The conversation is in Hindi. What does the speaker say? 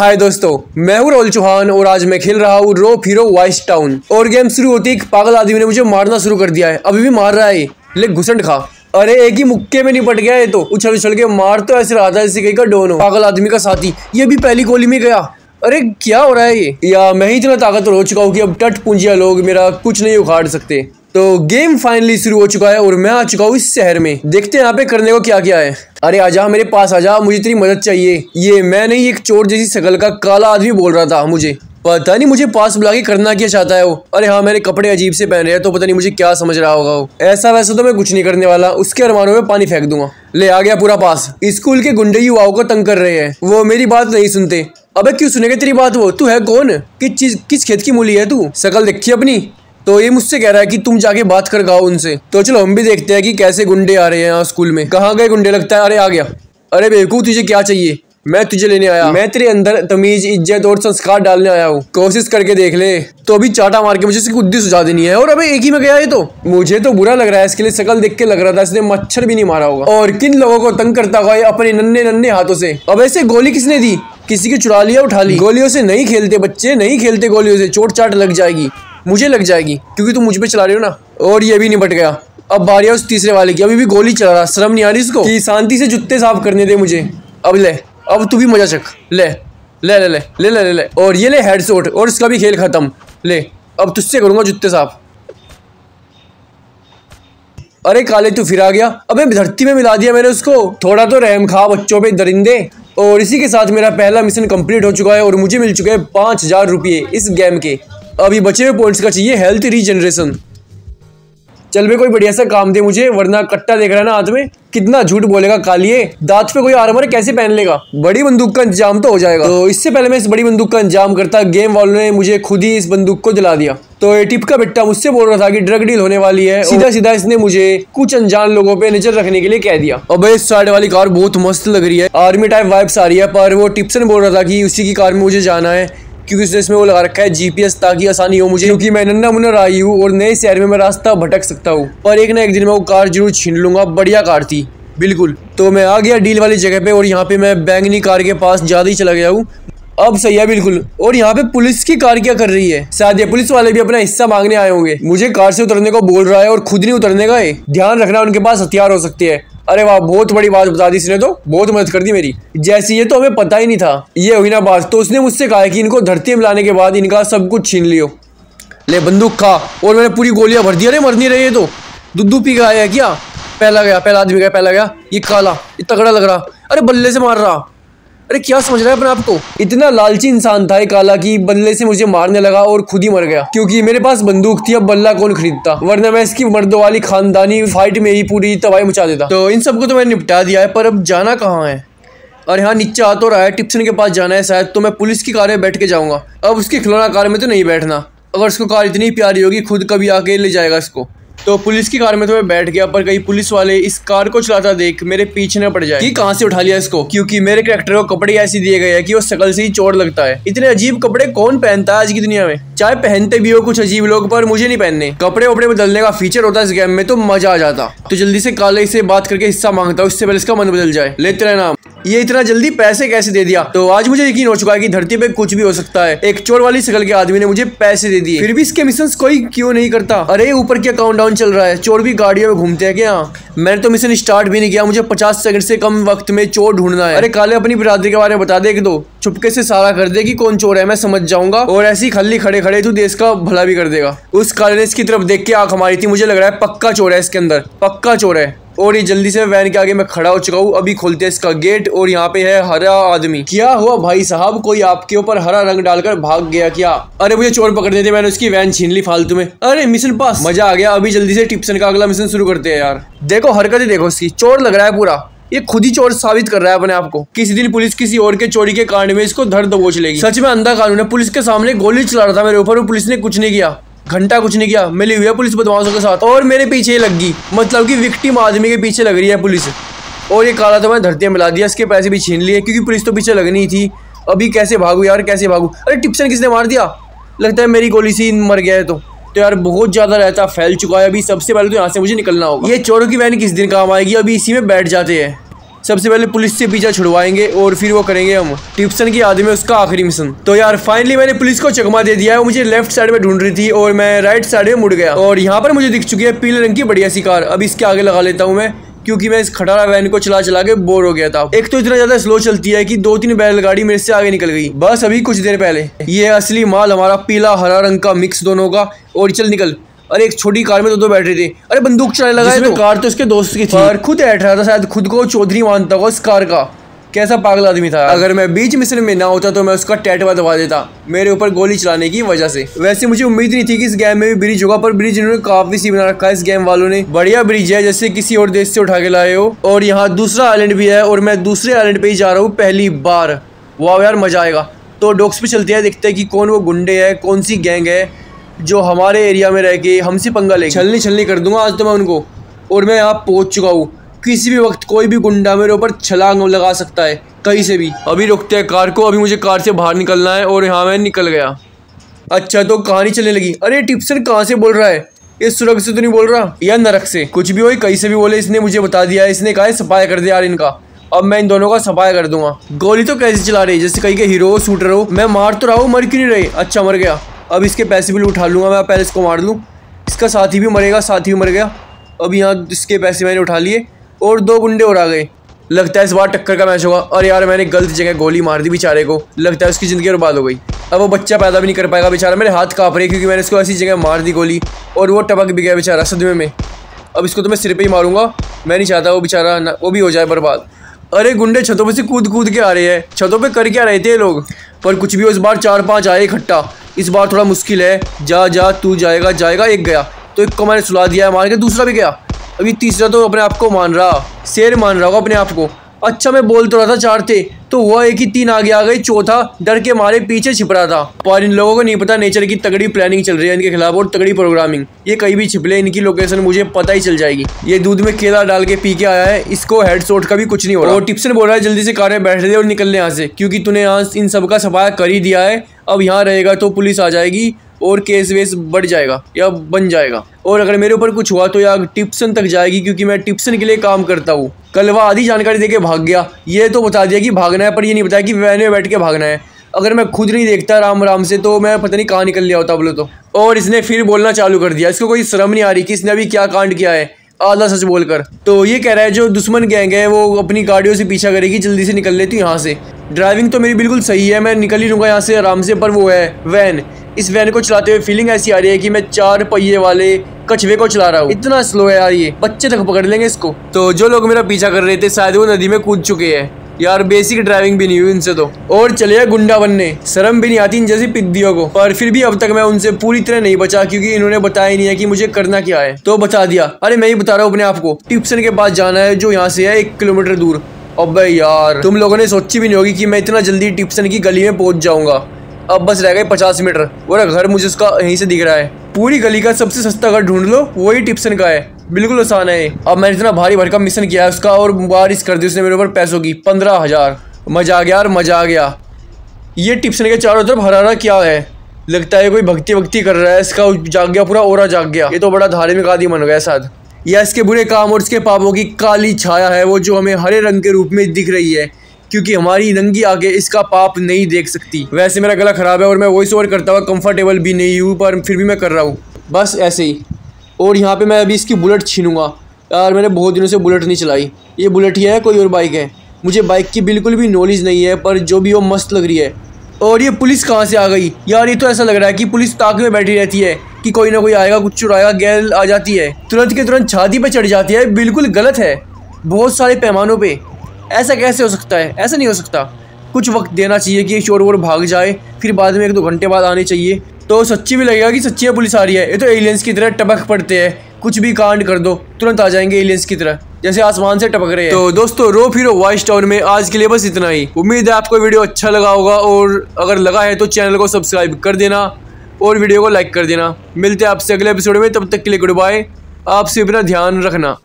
हाय दोस्तों, मैं हूँ राहुल चौहान और आज मैं खेल रहा हूँ रोप हीरो वाइस टाउन और गेम शुरू होती एक पागल आदमी ने मुझे मारना शुरू कर दिया है। अभी भी मार रहा है ले, घुसंड खा। अरे, एक ही मुक्के में निपट गया ये तो। उछल उछल के मार तो ऐसे रहा था जैसे कहीं का डोन। हो पागल आदमी का साथी, ये भी पहली गोली में गया। अरे, क्या हो रहा है ये? या मैं ही इतना ताकतवर हो चुका हूँ कि अब टट पूंजिया लोग मेरा कुछ नहीं उखाड़ सकते। तो गेम फाइनली शुरू हो चुका है और मैं आ चुका हूँ इस शहर में। देखते हैं यहाँ पे करने को क्या क्या है। अरे आजा मेरे पास आजा मुझे तेरी मदद चाहिए। ये मैं नहीं, एक चोर जैसी शकल का काला आदमी बोल रहा था मुझे। पता नहीं मुझे पास बुला के करना क्या चाहता है वो। अरे हाँ मेरे कपड़े अजीब से पहन रहे हैं तो पता नहीं मुझे क्या समझ रहा होगा वो। ऐसा वैसा तो मैं कुछ नहीं करने वाला, उसके अरमानों में पानी फेंक दूँगा। ले, आ गया पूरा पास। स्कूल के गुंडे युवाओं को तंग कर रहे हैं। वो मेरी बात नहीं सुनते। अबे क्यों सुनेगा तेरी बात वो? तू है कौन? किस चीज़, किस खेत की मूली है तू? शकल देखी अपनी? तो ये मुझसे कह रहा है कि तुम जाके बात कर गाओ उनसे। तो चलो, हम भी देखते हैं कि कैसे गुंडे आ रहे हैं यहाँ स्कूल में। कहाँ गए गुंडे, लगता है अरे आ गया। अरे बेवकूफ़, तुझे क्या चाहिए? मैं तुझे लेने आया। मैं तेरे अंदर तमीज, इज़्ज़त और संस्कार डालने आया हूँ। कोशिश करके देख ले। तो अभी चाटा मार के मुझे इसकी बुद्धि सुझा देनी है। और अबे एक ही में गया ये तो। मुझे तो बुरा लग रहा है, इसके लिए शकल देख के लग रहा था, इसने मच्छर भी नहीं मारा होगा। और किन लोगों को तंग करता हुआ अपने नन्हे नन्हे हाथों से? अब ऐसे गोली किसने दी? किसी की चुरा लिया, उठा ली। गोलियों से नहीं खेलते बच्चे, नहीं खेलते गोलियों से। चोट चाट लग जाएगी। मुझे लग जाएगी, क्योंकि तुम मुझ पर चला रहे हो ना। और ये भी निपट गया। अब बारी उस तीसरे वाले की। अभी भी गोली चला रहा, शर्म नहीं आ रही इसको? कि शांति से जुत्ते साफ़ करने दे मुझे। अब ले, अब तू भी मज़ा चख। ले ले ले ले ले ले ले। ले और ये ले हेड शॉट और इसका भी खेल खत्म। ले, अब तुझसे करूँगा जुत्ते साफ़। अरे काले, तू फिर आ गया। अबे, धरती में मिला दिया मैंने उसको। थोड़ा तो रहम खा, बच्चों पे दरिंदे। और इसी के साथ मेरा पहला मिशन कंप्लीट हो चुका है, और मुझे मिल चुके हैं पाँच हज़ार रुपये इस गेम के। अभी बचे हुए पॉइंट्स का चाहिए हेल्थ रीजनरेशन चल बे कोई बढ़िया सा काम दे मुझे वरना कट्टा देख रहा है ना हाथ में। कितना झूठ बोलेगा कालिए। दांत पे कोई आर्मर कैसे पहन लेगा? बड़ी बंदूक का इंतज़ाम तो हो जाएगा। तो इससे पहले मैं इस बड़ी बंदूक का इंतज़ाम करता गेम वालों ने मुझे खुद ही इस बंदूक को दिला दिया। तो ये टिप का बिट्टा मुझसे बोल रहा था कि ड्रग डील होने वाली है सीधा सीधा इसने मुझे कुछ अनजान लोगों पे नज़र रखने के लिए कह दिया। अब इस साइड वाली कार बहुत मस्त लग रही है। आर्मी टाइप वाइब्स आ रही है पर वो टिप्सन बोल रहा था कि उसी की कार में मुझे जाना है। क्योंकि इसमें वो लगा रखा है जीपीएस ताकि आसानी हो मुझे। क्योंकि मैं नन्ना मुन्ना आई हूँ और नए शहर में मैं रास्ता भटक सकता हूँ। पर एक ना एक दिन मैं वो कार ज़रूर छीन लूँगा। बढ़िया कार थी। बिल्कुल। तो मैं आ गया डील वाली जगह पे और यहाँ पे मैं बैंगनी कार के पास ज़्यादा ही चला गया हूँ। अब सही है, बिल्कुल। और यहाँ पे पुलिस की कार क्या कर रही है? शायद ये पुलिस वाले भी अपना हिस्सा मांगने आए होंगे। मुझे कार से उतरने को बोल रहा है और खुद नहीं उतरने का है। ध्यान रखना, उनके पास हथियार हो सकते हैं। अरे वाह, बहुत बड़ी बात बता दी इसने तो। बहुत मदद कर दी मेरी। जैसी ये तो हमें पता ही नहीं था। ये हुई ना बात। तो उसने मुझसे कहा कि इनको धरती में लाने के बाद इनका सब कुछ छीन लियो। ले बंदूक खा। और मैंने पूरी गोलियाँ भर दी। अरे मर नहीं रही ये तो। दुद्धू पी गया है क्या? पहला गया, पहला आदमी गया, पहला गया। ये काला, ये तगड़ा लग रहा। अरे बल्ले से मार रहा। अरे क्या समझ रहा है अपने आपको इतना लालची इंसान था काला की बल्ले से मुझे मारने लगा और खुद ही मर गया। क्योंकि मेरे पास बंदूक थी, अब बल्ला कौन खरीदता? वरना मैं इसकी मर्दों वाली खानदानी फाइट में ही पूरी तबाही मचा देता। तो इन सबको तो मैंने निपटा दिया है, पर अब जाना कहाँ है? और यहाँ नीचे आ तो रहा है, टिप्सन के पास जाना है शायद तो मैं पुलिस की कार में बैठ के जाऊँगा। अब उसकी खिलौना कार में तो नहीं बैठना। अगर उसको कार इतनी प्यारी होगी, खुद कभी आके ले जाएगा इसको। तो पुलिस की कार में तो मैं बैठ गया, पर कहीं पुलिस वाले इस कार को चलाता देख मेरे पीछे न पड़ जाए। कि कहाँ से उठा लिया इसको? क्योंकि मेरे करेक्टर को कपड़े ऐसे दिए गए हैं कि वो शकल से ही चोट लगता है। इतने अजीब कपड़े कौन पहनता है आज की दुनिया में? चाहे पहनते भी हो कुछ अजीब लोग, पर मुझे नहीं पहनने। कपड़े वपड़े बदलने का फीचर होता है इस गेम में तो मज़ा आ जाता। तो जल्दी से काले से बात करके हिस्सा माँगता हूँ, इससे पहले इसका मन बदल जाए। लेते तेरा नाम। ये इतना जल्दी पैसे कैसे दे दिया? तो आज मुझे यकीन हो चुका है कि धरती पे कुछ भी हो सकता है। एक चोर वाली शकल के आदमी ने मुझे पैसे दे दिए। फिर भी इसके मिशन कोई क्यों नहीं करता? अरे, ऊपर क्या काउंट डाउन चल रहा है? चोर भी गाड़ियों में घूमते हैं क्या? मैंने तो मिशन स्टार्ट भी नहीं किया। मुझे पचास सेकंड से कम वक्त में चोर ढूंढना है। अरे, काले, अपनी बिरादरी के बारे में बता दे एक दो। चुपके से सारा कर दे कि कौन चोर है। मैं समझ जाऊँगा। और ऐसी खल्ली खड़े खड़े तू देश का भला भी कर देगा। उस काले ने इसकी तरफ़ देख के आँख हमारी थी। मुझे लग रहा है पक्का चोर है इसके अंदर। पक्का चोर है। और ये जल्दी से वैन के आगे मैं खड़ा हो चुका हूँ। अभी खोलते हैं इसका गेट और यहाँ पे है हरा आदमी। क्या हुआ भाई साहब? कोई आपके ऊपर हरा रंग डालकर भाग गया क्या? अरे मुझे चोर पकड़ने थे मैंने उसकी वैन छीन ली फालतू में। अरे मिशन पास। मज़ा आ गया, अभी जल्दी से टिप्सन का अगला मिशन शुरू करते हैं यार। देखो, हरकत देखो उसकी चोर लग रहा है पूरा। ये खुद ही चोर साबित कर रहा है अपने आप को। किसी दिन पुलिस किसी और के चोरी के कांड में इसको धर दबोच लेगी। सच में अंधा कानून है। पुलिस के सामने गोली चला रहा था मेरे ऊपर पुलिस ने कुछ नहीं किया। घंटा कुछ नहीं किया। मिली हुई है पुलिस बदमाशों के साथ और मेरे पीछे लग। गई मतलब कि विक्टिम आदमी के पीछे लग रही है पुलिस। और ये काला तो मैं धरती मिला दिया, इसके पैसे भी छीन लिए, क्योंकि पुलिस तो पीछे लगनी थी। अभी कैसे भागू यार, कैसे भागू? अरे टिप्सन किसने मार दिया? लगता है मेरी गोली से मर गया है तो। तो यार बहुत ज़्यादा रहता, फैल चुका है अभी। सबसे पहले तो यहाँ से मुझे निकलना होगा। ये चोरों की वैन किस दिन काम आएगी? अभी इसी में बैठ जाते हैं। सबसे पहले पुलिस से पीछा छुड़वाएँगे और फिर वो करेंगे हम। टिप्सन की याद में उसका आखिरी मिशन तो यार फाइनली मैंने पुलिस को चकमा दे दिया है। वो मुझे लेफ़्ट साइड में ढूंढ रही थी और मैं राइट साइड में मुड़ गया। और यहाँ पर मुझे दिख चुकी है पीले रंग की बढ़िया सी कार। अब इसके आगे लगा लेता हूँ मैं, क्योंकि मैं इस खटारा वैन को चला चला के बोर हो गया था। एक तो इतना ज़्यादा स्लो चलती है कि दो तीन बैलगाड़ी मेरे से आगे निकल गई। बस अभी कुछ देर पहले। ये असली माल हमारा पीला, हरा रंग का मिक्स दोनों का। और चल निकल। अरे एक छोटी कार में तो दो बैठ रहे थे। अरे बंदूक चलाने लगा है तो। कार तो उसके दोस्त की थी। और खुद बैठ रहा था शायद खुद को चौधरी मानता होगा इस कार का। कैसा पागल आदमी था अगर मैं बीच मिशन में ना होता तो मैं उसका टैटवा दबा देता मेरे ऊपर गोली चलाने की वजह से। वैसे मुझे उम्मीद नहीं थी कि इस गेम में भी ब्रिज होगा पर ब्रिज इन्होंने काफ़ी सी बना रखा है इस गेम वालों ने। बढ़िया ब्रिज है जैसे किसी और देश से उठा के लाए हो। और यहाँ दूसरा आइलैंड भी है और मैं दूसरे आइलैंड पे ही जा रहा हूँ पहली बार। वाह यार मज़ा आएगा। तो डॉक्स पे चलते हैं देखते हैं कि कौन वो गुंडे है कौन सी गैंग है। जो हमारे एरिया में रह के हमसे पंगा ले छलनी छलनी कर दूँगा आज तो मैं उनको। और मैं यहाँ पहुँच चुका हूँ। किसी भी वक्त कोई भी गुंडा मेरे ऊपर छलांग लगा सकता है कहीं से भी। अभी रुकते हैं कार को अभी मुझे कार से बाहर निकलना है और यहाँ मैं निकल गया। अच्छा तो कहानी चलने लगी। अरे टिप्सन कहाँ से बोल रहा है? इस सुरग से तो नहीं बोल रहा? या नरक से? कुछ भी हो कहीं से भी बोले इसने मुझे बता दिया इसने कहा सफाया कर दिया यार इनका। अब मैं इन दोनों का सफाया कर दूँगा। गोली तो कैसे चला रही है? जैसे कहीं के हीरो शूटर हो। मैं मार तो रहा हूँ मर क्यों नहीं रही? अच्छा मर गया। अब इसके पैसे भी उठा लूँगा, मैं पहले इसको मार लूँ। इसका साथी भी मरेगा, साथी भी मर गया। अब यहाँ इसके पैसे मैंने उठा लिए और दो गुंडे और आ गए। लगता है इस बार टक्कर का मैच होगा। और यार, मैंने गलत जगह गोली मार दी बेचारे को। लगता है उसकी ज़िंदगी बर्बाद हो गई। अब वो बच्चा पैदा भी नहीं कर पाएगा बेचारा। मेरे हाथ काँप रहे क्योंकि मैंने इसको ऐसी जगह मार दी गोली और वो टपक भी गया बेचारा सदमे में। अब इसको तो मैं सिर पर ही मारूँगा। मैं नहीं चाहता वो बेचारा ना, वो भी हो जाए बर्बाद। अरे गुंडे, छतों पर से कूद कूद के आ रहे हैं। छतों पर कर क्या रहे थे लोग? पर कुछ भी इस बार चार पाँच आए इकट्ठा। इस बार थोड़ा मुश्किल है। जा जा, तू जाएगा जाएगा, एक गया। तो एक को मैंने सुला दिया मान के दूसरा भी गया। अभी तीसरा तो अपने आप को मान रहा, शेर मान रहा होगा अपने आप को। अच्छा मैं बोल तो रहा था चार थे तो हुआ एक ही तीन आगे आ गई, चौथा डर के मारे पीछे छिप रहा था। पर इन लोगों को नहीं पता, नेचर की तगड़ी प्लानिंग चल रही है इनके खिलाफ और तगड़ी प्रोग्रामिंग ये कहीं भी छिपले इनकी लोकेशन मुझे पता ही चल जाएगी। ये दूध में केला डाल के पी के आया है, इसको हेड शॉट का भी कुछ नहीं हो रहा। और टिप्सन बोल रहा है, जल्दी से कार में बैठ दे और निकलने यहाँ से, क्योंकि तूने यहाँ इन सब का सफाया कर ही दिया है। अब यहाँ रहेगा तो पुलिस आ जाएगी और केस वेस बढ़ जाएगा या बन जाएगा। और अगर मेरे ऊपर कुछ हुआ तो यार टिप्सन तक जाएगी क्योंकि मैं टिप्सन के लिए काम करता हूँ। कल वह आधी जानकारी देके भाग गया। ये तो बता दिया कि भागना है, पर ये नहीं बताया कि वैन में बैठ के भागना है। अगर मैं खुद नहीं देखता राम राम से तो मैं पता नहीं कहाँ निकल लिया होता बोलो तो। और इसने फिर बोलना चालू कर दिया। इसको कोई शर्म नहीं आ रही कि इसने अभी क्या कांड किया है। आधा सच बोलकर। तो ये कह रहा है, जो दुश्मन गैंग है, वो अपनी गाड़ियों से पीछा करेगी, जल्दी से निकल लेती हूँ यहाँ से। ड्राइविंग तो मेरी बिल्कुल सही है, मैं निकल ही लूँगा यहाँ से आराम से, पर वो है, वैन। इस वैन को चलाते हुए फीलिंग ऐसी आ रही है कि मैं चार पहिए वाले कछवे को चला रहा हूँ। इतना स्लो है यार ये, बच्चे तक पकड़ लेंगे इसको। तो जो लोग मेरा पीछा कर रहे थे, शायद वो नदी में कूद चुके हैं। यार बेसिक ड्राइविंग भी नहीं हुई इनसे तो। और चले गुंडा बनने। शर्म भी नहीं आती इन जैसी पिद्दियों को। पर फिर भी अब तक मैं उनसे पूरी तरह नहीं बचा, क्योंकि इन्होंने बताया नहीं है कि मुझे करना क्या है। तो बता दिया। अरे, मैं ही बता रहा हूँ अपने आप को। टिप्सन के पास जाना है, जो यहाँ से है, एक किलोमीटर दूर। अब यार, तुम लोगों ने सोची भी नहीं होगी कि मैं इतना जल्दी टिप्सन की गली में पहुँच जाऊँगा। अब बस रह गए पचास मीटर। और घर मुझे उसका यहीं से दिख रहा है, पूरी गली का सबसे सस्ता घर ढूंढ लो, वही टिप्सन का है। बिल्कुल आसान है अब मैंने इतना भारी भरकम मिशन किया है, उसका और बारिश कर दी उसने मेरे ऊपर पैसों की, पंद्रह हज़ार। मज़ा आ गया और मज़ा आ गया। ये टिप्सन के चारों तरफ़ हरा हरा क्या है? लगता है कोई भक्ति भक्ति कर रहा है, इसका जाग गया, पूरा ओरा जाग गया। ये तो बड़ा धार्मिक आदि बन गया शायद या इसके बुरे काम और इसके पापों की काली छाया है, वो जो हमें हरे रंग के रूप में दिख रही है, क्योंकि हमारी नंगी आगे इसका पाप नहीं देख सकती। वैसे मेरा गला ख़राब है और मैं वॉइस ओवर करता हुआ कंफर्टेबल भी नहीं हूँ, पर फिर भी मैं कर रहा हूँ। बस ऐसे ही। और यहाँ पे मैं अभी इसकी बुलेट छीनूँगा। यार, मैंने बहुत दिनों से बुलेट नहीं चलाई। ये बुलेट ही है कोई और बाइक है? मुझे बाइक की बिल्कुल भी नॉलेज नहीं है, पर जो भी वो मस्त लग रही है। और ये पुलिस कहाँ से आ गई? यार, ये तो ऐसा लग रहा है कि पुलिस ताक में बैठी रहती है, कि कोई ना कोई आएगा, कुछ चुराएगा, गैल आ जाती है। तुरंत के तुरंत छाती पे चढ़ जाती है बिल्कुल गलत है। बहुत सारे पैमानों पे। ऐसा कैसे हो सकता है? ऐसा नहीं हो सकता। कुछ वक्त देना चाहिए कि चोर वोर भाग जाए, फिर बाद में एक दो घंटे बाद आने चाहिए। तो सच्ची भी लगेगा कि सच्ची पुलिस आ रही है। ये तो एलियंस की तरह टपक पड़ते हैं। कुछ भी कांड कर दो, तुरंत आ जाएँगे एलियंस की तरह। जैसे आसमान से टपक रहे हैं। तो दोस्तों रो फिर वॉइस टाउन में आज के लिए बस इतना ही। उम्मीद है आपको वीडियो अच्छा लगा होगा और अगर लगा है तो चैनल को सब्सक्राइब कर देना और वीडियो को लाइक कर देना। मिलते हैं आपसे अगले एपिसोड में, तब तक के लिए गुड बाय आपसे अपना ध्यान रखना।